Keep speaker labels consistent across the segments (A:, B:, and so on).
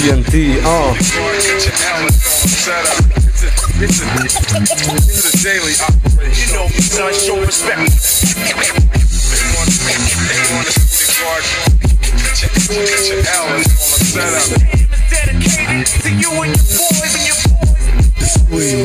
A: TNT, uh.
B: It's a, daily operation.
C: You know son, show respect.
B: They want, they want to guard. Get your is on the setup.
C: It's dedicated to you and your boys and your boys.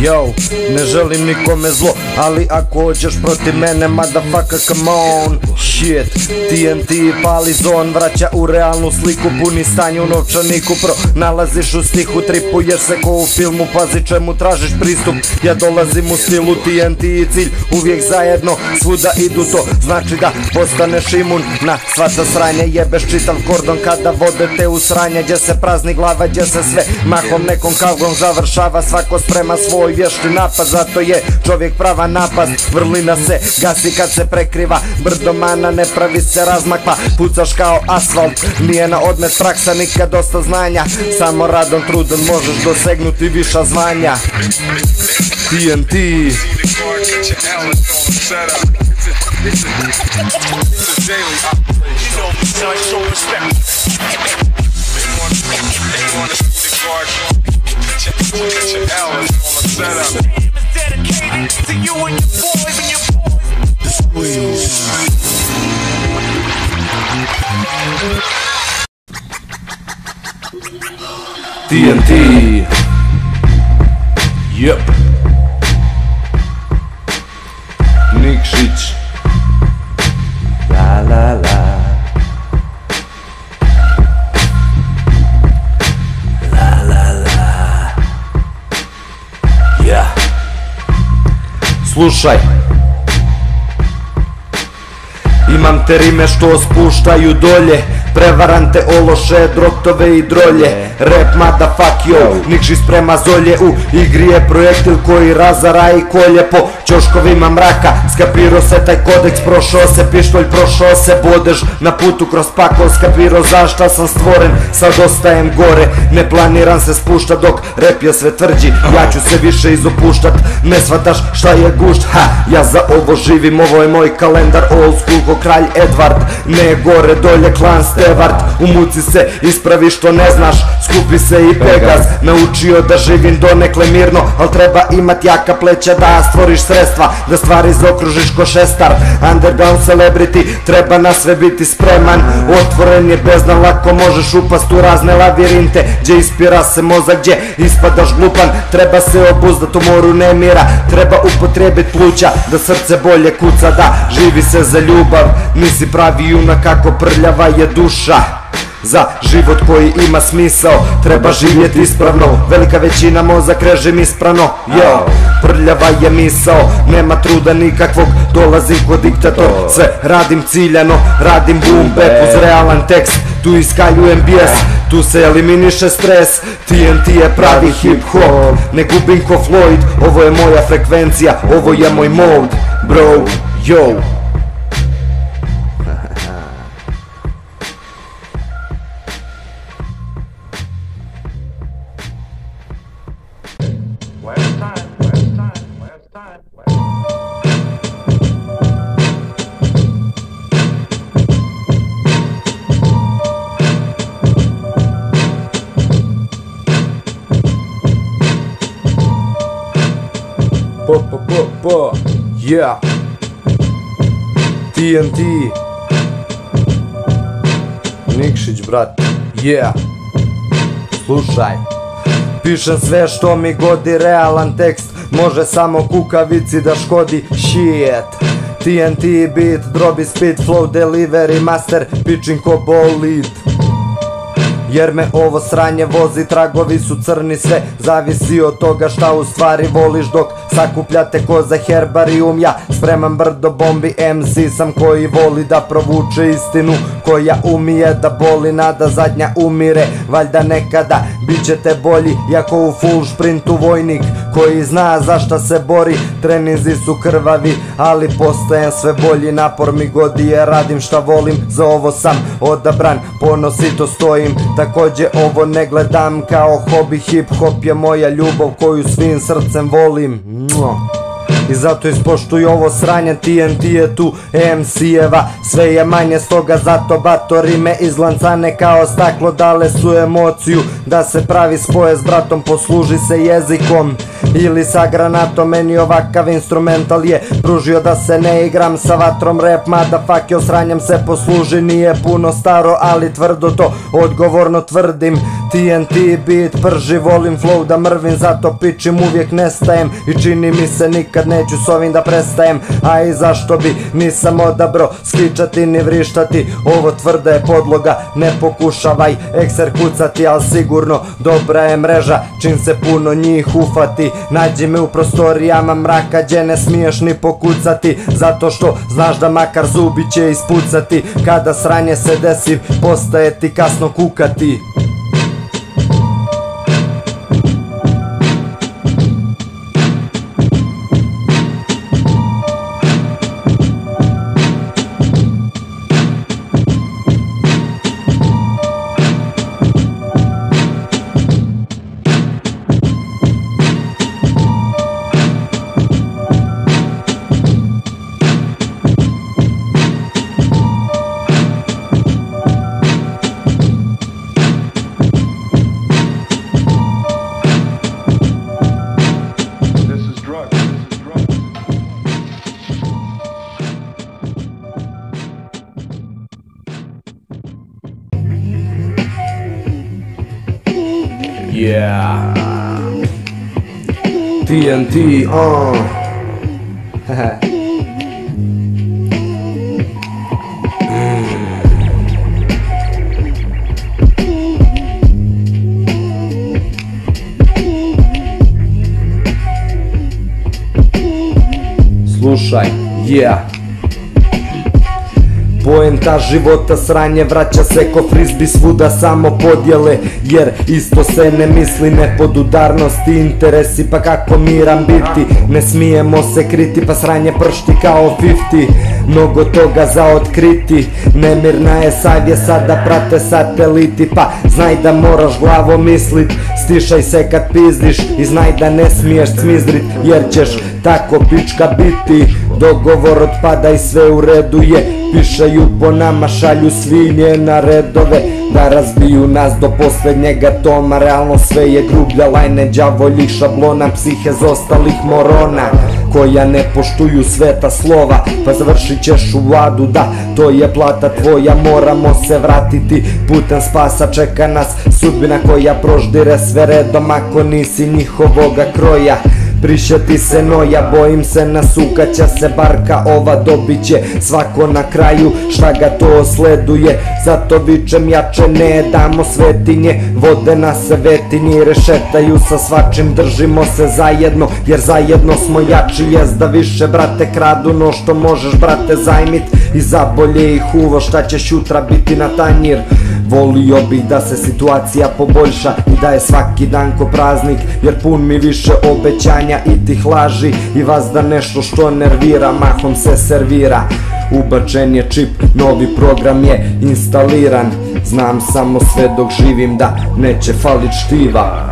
A: Yo, ne želim nikome zlo, ali ako hoćeš protiv mene, motherfucker, come on Shit, TNT pali zon, vraća u realnu sliku, puni stanje u novčaniku. Pro, nalaziš u stihu, tripuješ se ko u filmu, pazi čemu tražiš pristup. Ja dolazim u stilu TNT i cilj, uvijek zajedno, svuda idu to. Znači da postaneš imun na sva ta sranje Jebeš čitav kordon kada vode te u Gdje se prazni glava, gdje se sve mahom nekom kavgom završava. Svako sprema svoj vješti napad, zato je čovjek prava napad Vrlina se gasi kad se prekriva, brdo mana ne pravi se razmak Pa pucaš kao asfalt, nije na odmet praksa nikad dosta znanja. Samo radom trudom možeš dosegnuti viša zvanja. TNT. Yep Nikšić La la la. La la la. Ja. Slušaj. Imam te rime što spuštaju dolje Prevarante, ološe, drotove i drolje. Rap motherfuck yo Nikši sprema zolje u igri je projektil koji razara i kolje po ćoškovima mraka. Skapiro se taj kodeks, prošao se pištolj, prošao se bodež. Na putu kroz pakao, skapiro zašta sam stvoren. Sad ostajem gore, ne planiram se spuštat dok rap je sve tvrđi. Ja ću se više izopuštat, ne shvataš šta je gušt. Ha, ja za ovo živim, ovo je moj kalendar Old school ko kralj Edward. Ne gore dolje klan Stevart U muci se ispravi što ne znaš Skupi se i Pegas. Naučio da živim donekle mirno Al treba imat jaka pleća da stvoriš sredstva Da stvari zaokružiš ko šestar. Underground celebrity Treba na sve biti spreman. Otvoren je bezdan lako možeš upast u razne lavirinte Gdje ispira se mozak, gdje ispadaš glupan. Treba se obuzdat u moru nemira Treba upotrijebit pluća Da srce bolje kuca Da živi se za ljubav. Nisi pravi junak kako prljava je duša za život koji ima smisao. Treba živjeti ispravno Velika većina mozak režim ispravno Yo, prljava je misao Nema truda nikakvog Dolazim kod diktator. Sve radim ciljano Radim boom bap uz realan tekst. Tu iskaljujem bijes Tu se eliminiše stres. TNT je pravi hip hop Ne gubim ko Floyd. Ovo je moja frekvencija Ovo je moj mode. Bro, yo yeah. TNT Nikšić, brat, yeah. Slušaj. Pišem sve što mi godi, realan tekst. Može samo kukavici da škodi. Shit. TNT beat, drobi speed, flow, delivery, master Pitching ko bolid jer me ovo sranje vozi, tragovi su crni sve Zavisi od toga šta u stvari voliš dok sakupljate ko za herbarium. Ja spremam brdo bombi, MC sam koji voli da provuče istinu Koja umije da boli, nada zadnja umire. Valjda nekada bit ćete bolji, jako u full sprintu vojnik Koji zna za šta se bori, treninzi su krvavi Ali postajem sve bolji, napor mi godi jer radim šta volim Za ovo sam odabran, ponosito stojim Također ovo ne gledam. Kao hobi Hip hop je moja ljubav koju svim srcem volim. I zato ispoštuj ovo sranje TNT je tu MC-eva Sve je manje stoga zato batori me izlancane kao staklo. Dale su emociju da se pravi spoje s bratom Posluži se jezikom ili sa granatom Meni ovakav instrumental je pružio da se ne igram sa vatrom Rap motherfucker sranjem se posluži Nije puno staro ali tvrdo to odgovorno tvrdim. TNT beat prži volim flow da mrvim Zato pičim uvijek nestajem I čini mi se nikad neću s ovim da prestajem. A i zašto bi nisam odabro Skičati ni vrištati Ovo tvrda je podloga Ne pokušavaj ekser kucati Al sigurno dobra je mreža Čim se puno njih ufati Nađi me u prostorijama mraka Gdje ne smiješ ni pokucati Zato što znaš da makar zubi će ispucati. Kada sranje se desi Postaje ti kasno kukati Yeah. TNT, uh. Slušaj, yeah. Poenta života sranje vraća se ko frizbi svuda samo podjele Jer isto se ne misli ne podudarnosti interesi pa kako miran biti? Ne smijemo se kriti pa sranje pršti kao 50 Mnogo toga za otkriti Nemirna je savjesa da prate sateliti Pa znaj da moraš glavom mislit. Stišaj se kad pizdiš I znaj da ne smiješ cmizdrit Jer ćeš tako pička biti Dogovor otpada i sve u redu je. Pišaju po nama, šalju svinje na redove. Da razbiju nas do posljednjega toma. Realno sve je grublja lajne Đavoljih šablona, psihe ostalih morona Koja ne poštuju sveta slova. Pa završit ćeš u vladu, da To je plata tvoja, moramo se vratiti Putem spasa čeka nas sudbina koja proždire sve redom Ako nisi njihovoga kroja Prišeti se noja, bojim se nasukaća se barka Ova dobit će svako na kraju. Šta ga to osleduje? Zato vičem jače ne damo svetinje Vode na svetinji rešetaju sa svačim Držimo se zajedno jer zajedno smo jači Jest da više brate kradu no što možeš brate zajmit. I za bolje ih uvo šta ćeš jutra biti na tanjir Volio bih da se situacija poboljša i da je svaki dan ko praznik Jer pun mi više obećanja i tih laži I vas da nešto što nervira mahom se servira. Ubačen je čip, novi program je instaliran. Znam samo sve dok živim da neće falit štiva.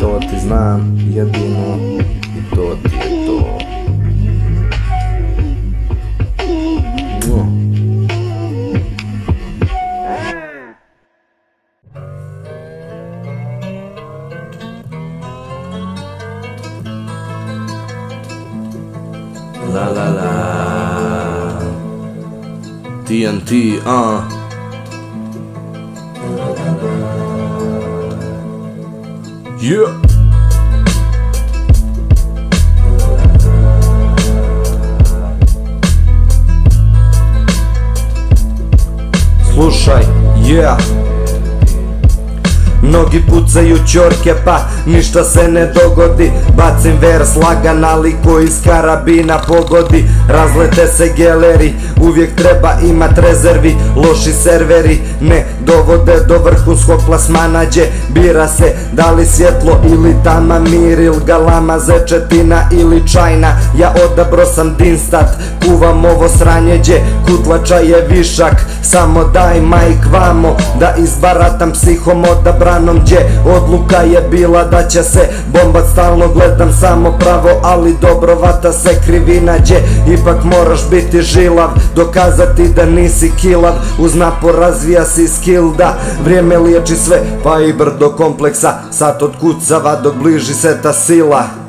A: To ti znam jedino i to ti je to La la la. TNT, uh. Yeah. Slušaj, yeah. Mnogi pucaju ćorke pa ništa se ne dogodi. Bacim vers lagan ali ko iz karabina pogodi. Razlete se geleri, uvijek treba imat rezervi. Loši serveri ne dovode do vrhunskog plasmana Gdje bira se da li svjetlo ili tama mir il galama Zečetina ili čajna. Ja odabro sam dinstat, kuvam ovo sranje Gdje kutlača je višak Samo daj majk vamo. Da izbaratam psihom odabrano stanom gdje. Odluka je bila da će se bombat Stalno gledam samo pravo ali dobro vata se krivina gdje Ipak moraš biti žilav dokazati da nisi kilav. Uz napor razvija si skill da vrijeme liječi sve pa i brdo kompleksa. Sad otkucava dok bliži se ta sila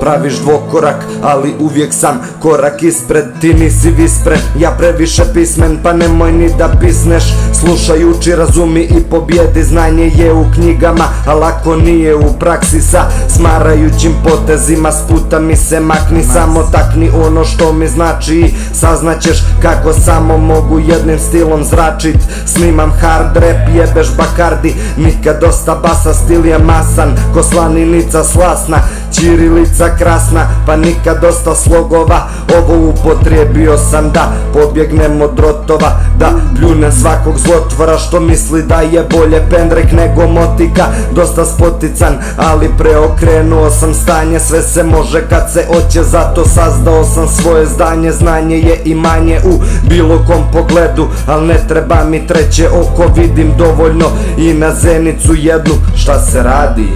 A: Praviš dvokorak, ali uvijek sam korak ispred. Ti nisi vispren, ja previše pismen Pa nemoj ni da pisneš. Slušajući razumi i pobjedi Znanje je u knjigama, ali ako nije u praksi. Sa smarajućim potezima s puta mi se makni. Samo takni ono što mi znači i Saznaćeš kako samo mogu jednim stilom zračit. Snimam hard rap, jebeš bakardi Nikad dosta basa, stil je masan. Ko slaninica slasna Ćirilica krasna, pa nikad dosta slogova. Ovo upotrijebio sam da pobjegnem od rotova Da pljunem svakog zlotvora što misli da je bolje pendrek nego motika. Dosta spotican, ali preokrenuo sam stanje. Sve se može kad se oće, zato sazdao sam svoje zdanje. Znanje je i manje u bilo kom pogledu Al ne treba mi treće oko, vidim dovoljno I na zenicu jednu, šta se radi?